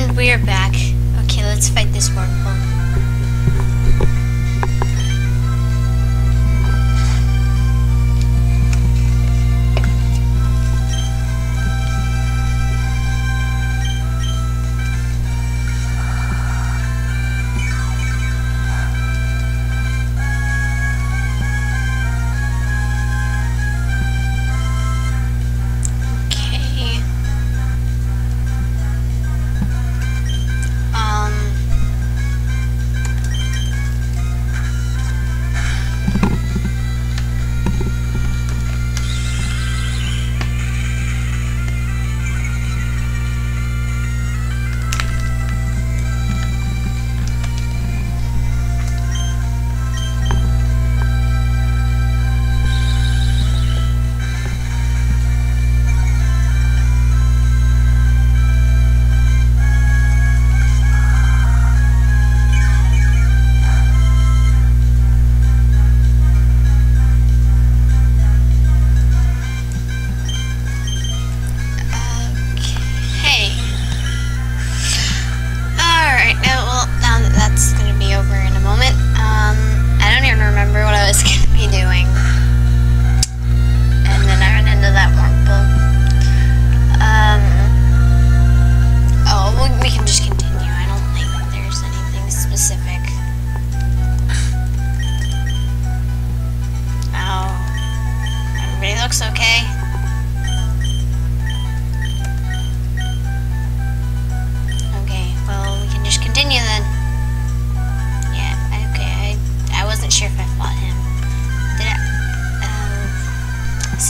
And we're back. Okay, let's fight this wormhole.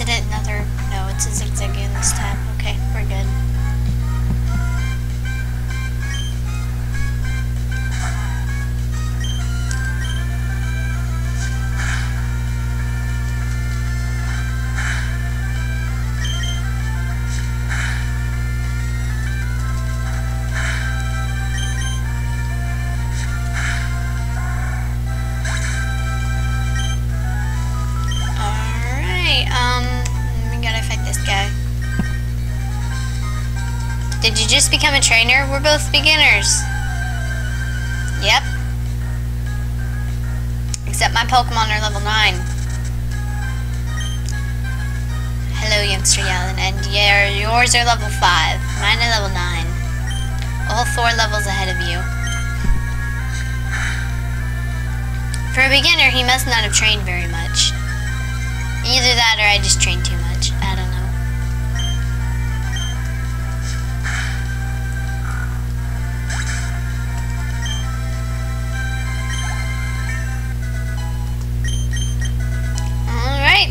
Is another? No, it's a zigzagoon this time. Okay, we're good. Um, just become a trainer? We're both beginners. Yep. Except my Pokemon are level 9. Hello, youngster Allen, and yeah, yours are level 5. Mine are level 9. All four levels ahead of you. For a beginner, he must not have trained very much. Either that or I just trained too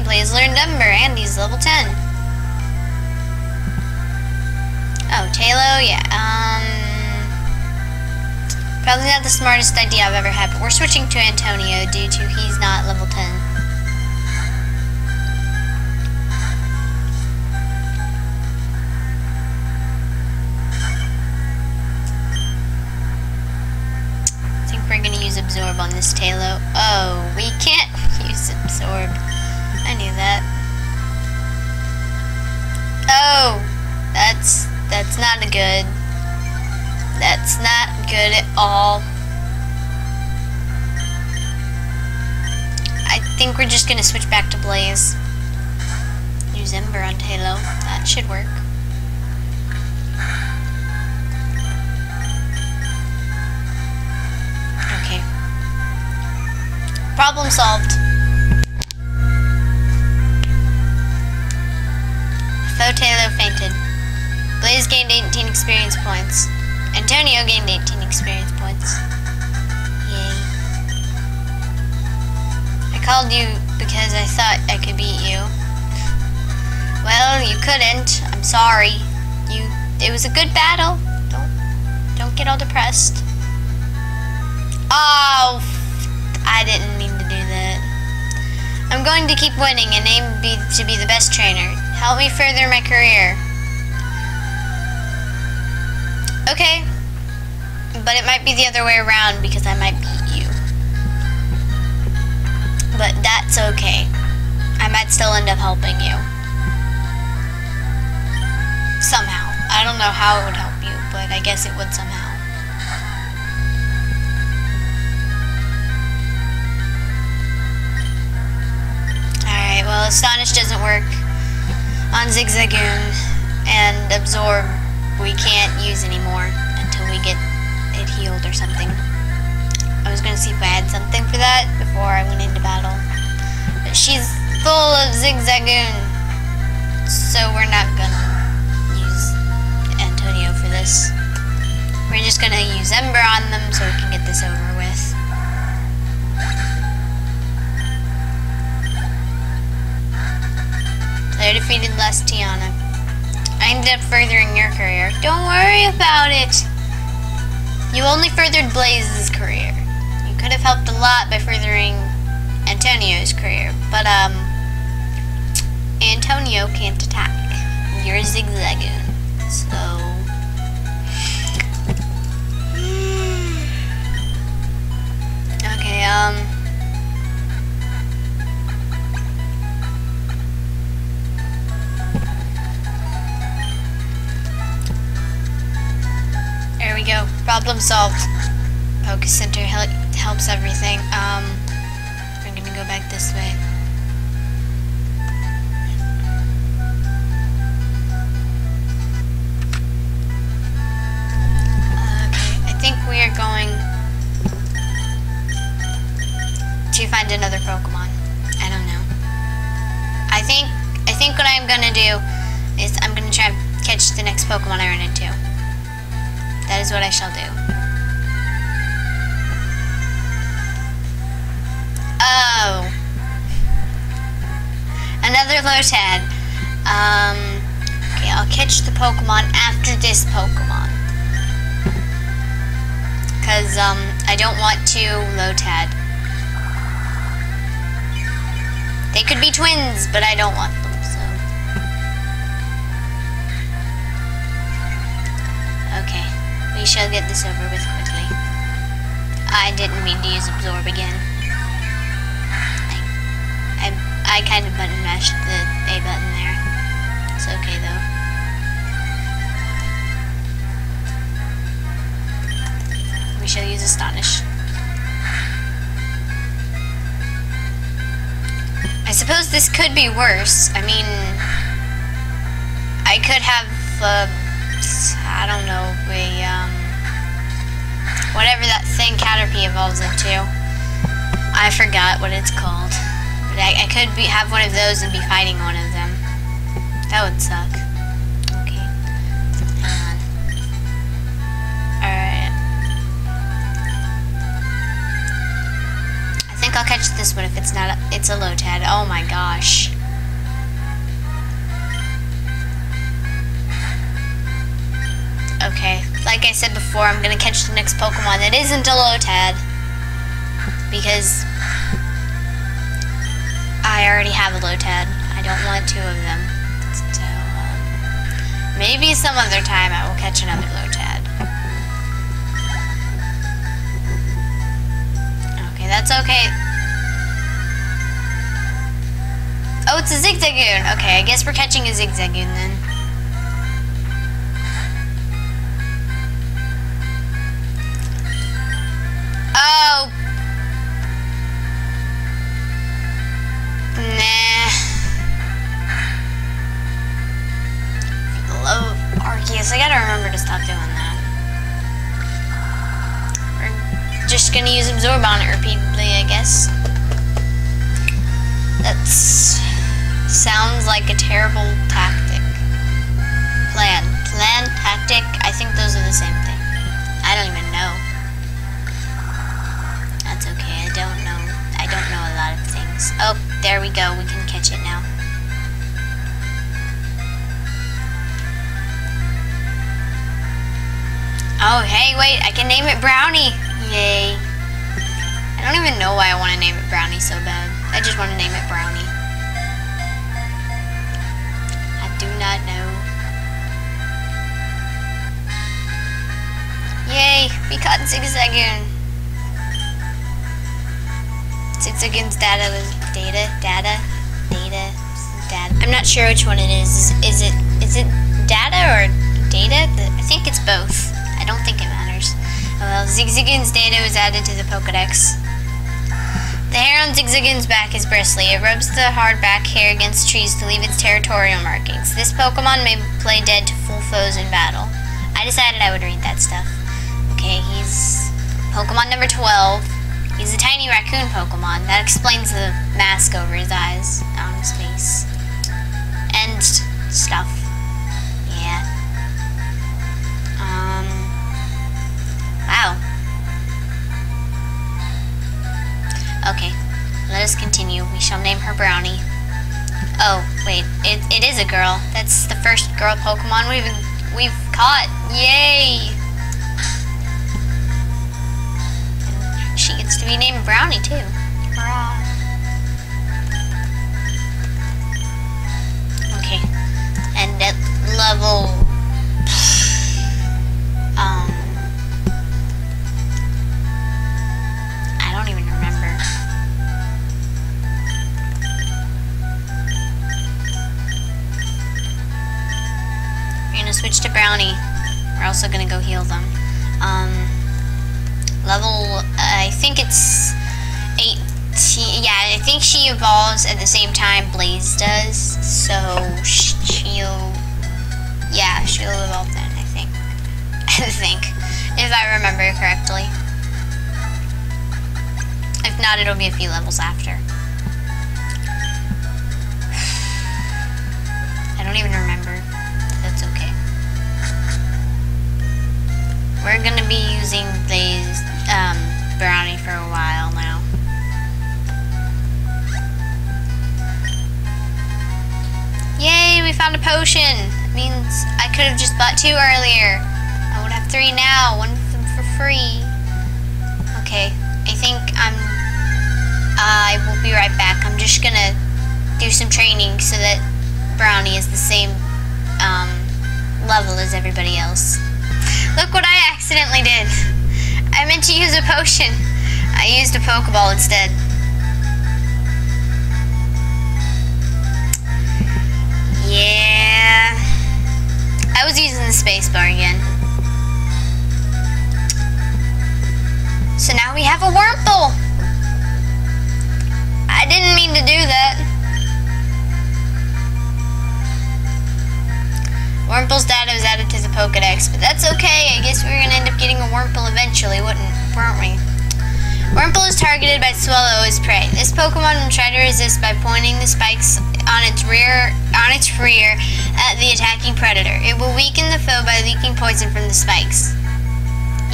Blaze learned Ember and he's level 10. Oh, Taillow, yeah. Um probably not the smartest idea I've ever had, but we're switching to Antonio due to he's not level 10. I think we're gonna use absorb on this Taillow. Oh, we can't use absorb. I knew that. Oh, that's that's not a good. That's not good at all. I think we're just gonna switch back to Blaze. Use Ember on Taillow. That should work. Okay. Problem solved. Foe Taillow fainted. Blaze gained 18 experience points. Antonio gained 18 experience points. Yay. I called you because I thought I could beat you. Well, you couldn't. I'm sorry. You it was a good battle. Don't don't get all depressed. Oh, I didn't mean to do that. I'm going to keep winning and aim be, to be the best trainer. Help me further my career. Okay. But it might be the other way around because I might beat you. But that's okay. I might still end up helping you. Somehow. I don't know how it would help you, but I guess it would somehow. Alright, well, Astonish doesn't work on Zigzagoon, and Absorb we can't use anymore until we get it healed or something. I was gonna see if I had something for that before I went into battle. But she's full of Zigzagoon, so we're not gonna use Antonio for this. We're just gonna use Ember on them so we can get this over They defeated Lass Tiana. I ended up furthering your career. Don't worry about it. You only furthered Blaze's career. You could have helped a lot by furthering Antonio's career, but um, Antonio can't attack. You're zigzagoon, so. Okay, um. Problem solved. Focus center hel helps everything. Um, I'm gonna go back this way. Okay, I think we are going to find another Pokemon. I don't know. I think I think what I'm gonna do is I'm gonna try to catch the next Pokemon I run into. That is what I shall do. Oh. Another Lotad. Um, okay, I'll catch the Pokemon after this Pokemon. Because, um, I don't want to Lotad. They could be twins, but I don't want them, We shall get this over with quickly. I didn't mean to use absorb again. I, I, I kind of button mashed the A button there. It's okay though. We shall use Astonish. I suppose this could be worse. I mean, I could have, uh, I don't know, a, um, whatever that thing Caterpie evolves into. I forgot what it's called. But I, I could be have one of those and be fighting one of them. That would suck. Okay. Hang on. Alright. I think I'll catch this one if it's not a, it's a low Lotad. Oh my gosh. Like I said before, I'm gonna catch the next Pokemon that isn't a Lotad. Because I already have a Lotad. I don't want two of them. So, um, maybe some other time I will catch another Lotad. Okay, that's okay. Oh, it's a Zigzagoon. Okay, I guess we're catching a Zigzagoon then. Oh. Nah. Love Arceus, I gotta remember to stop doing that. We're just gonna use Absorb on it repeatedly, I guess. That's sounds like a terrible tactic. Plan. Plan, tactic, I think those are the same thing. I don't even know. Oh, there we go. We can catch it now. Oh, hey, wait. I can name it Brownie. Yay. I don't even know why I want to name it Brownie so bad. I just want to name it Brownie. I do not know. Yay, we caught Zigzagoon. Zigzagoon's data data, data, data, data. I'm not sure which one it is. Is, is it is it data or data? I think it's both. I don't think it matters. Oh, well, Zigzagoon's data was added to the Pokedex. The hair on Zigzagoon's back is bristly. It rubs the hard back hair against trees to leave its territorial markings. This Pokemon may play dead to full foes in battle. I decided I would read that stuff. Okay, he's Pokemon number 12. He's a tiny raccoon Pokemon. That explains the mask over his eyes on his face. And stuff. Yeah. Um. Wow. Okay, let us continue. We shall name her Brownie. Oh, wait, it, it is a girl. That's the first girl Pokemon we've we've caught. Yay! Be named Brownie too. Okay, and at level um I don't even remember. We're gonna switch to Brownie. We're also gonna go heal them. Um, I think it's 18. Yeah, I think she evolves at the same time Blaze does. So she'll, yeah, she'll evolve then. I think. I think, if I remember correctly. If not, it'll be a few levels after. I don't even remember. That's okay. We're gonna be using these um, brownie for a while now. Yay, we found a potion. It means I could have just bought two earlier. I would have three now, one of them for free. Okay, I think I'm, I will be right back. I'm just gonna do some training so that Brownie is the same um, level as everybody else. Look what I accidentally did. I meant to use a potion. I used a Pokeball instead. Yeah. I was using the spacebar again. So now we have a Wurmple. I didn't mean to do that. Wurmple's data was added to the Pokedex, but that's okay. I guess we are going to end up getting a Wurmple eventually, wouldn't, weren't we? Wurmple is targeted by Swellow as prey. This Pokemon will try to resist by pointing the spikes on its rear on its rear at the attacking predator. It will weaken the foe by leaking poison from the spikes.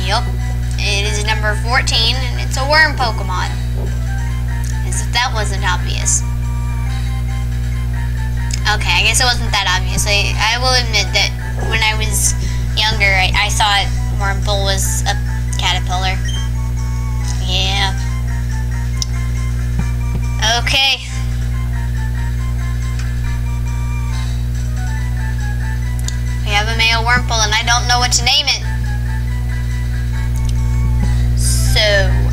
Yup. It is number 14 and it's a worm Pokemon. As if that wasn't obvious. Okay, I guess it wasn't that obvious. I, I will admit that when I was younger, I, I thought Wurmple was a caterpillar. Yeah. Okay. We have a male Wurmple and I don't know what to name it. So,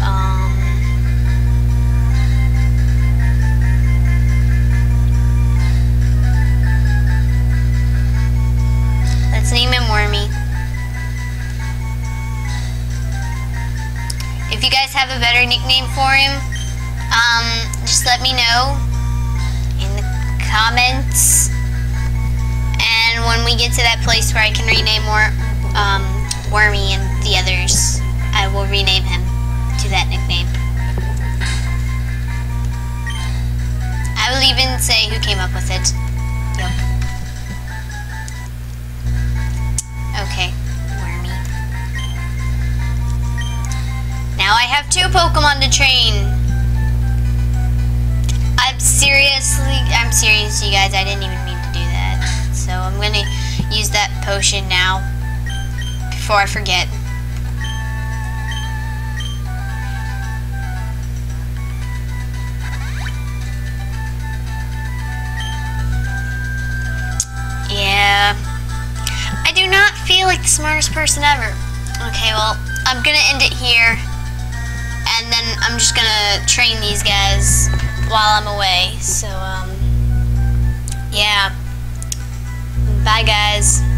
better nickname for him, um, just let me know in the comments. And when we get to that place where I can rename Wor um, Wormy and the others, I will rename him to that nickname. I will even say who came up with it. Yep. Okay, have two Pokemon to train. I'm seriously, I'm serious, you guys. I didn't even mean to do that. So I'm gonna use that potion now before I forget. Yeah. I do not feel like the smartest person ever. Okay, well, I'm gonna end it here. I'm just gonna train these guys while I'm away. So, um, yeah. Bye, guys.